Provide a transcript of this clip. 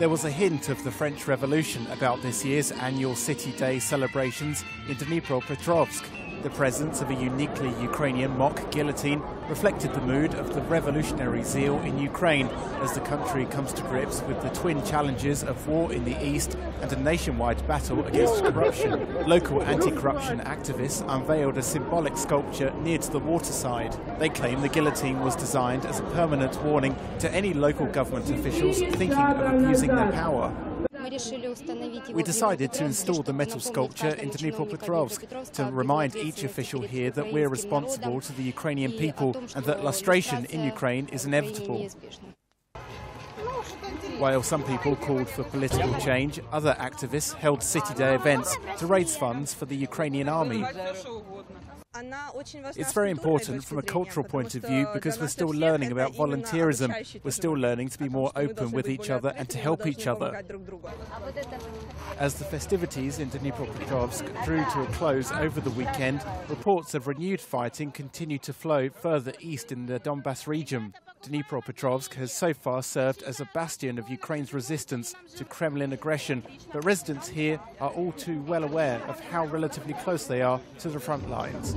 There was a hint of the French Revolution about this year's annual City Day celebrations in Dnipropetrovsk. The presence of a uniquely Ukrainian mock guillotine reflected the mood of the revolutionary zeal in Ukraine as the country comes to grips with the twin challenges of war in the east and a nationwide battle against corruption. Local anti-corruption activists unveiled a symbolic sculpture near to the waterside. They claim the guillotine was designed as a permanent warning to any local government officials thinking of abusing their power. We decided to install the metal sculpture in Dnipropetrovsk to remind each official here that we're responsible to the Ukrainian people and that lustration in Ukraine is inevitable. While some people called for political change, other activists held City Day events to raise funds for the Ukrainian army. It's very important from a cultural point of view because we're still learning about volunteerism. We're still learning to be more open with each other and to help each other. As the festivities in Dnipropetrovsk drew to a close over the weekend, reports of renewed fighting continue to flow further east in the Donbass region. Dnipropetrovsk has so far served as a bastion of Ukraine's resistance to Kremlin aggression, but residents here are all too well aware of how relatively close they are to the front lines.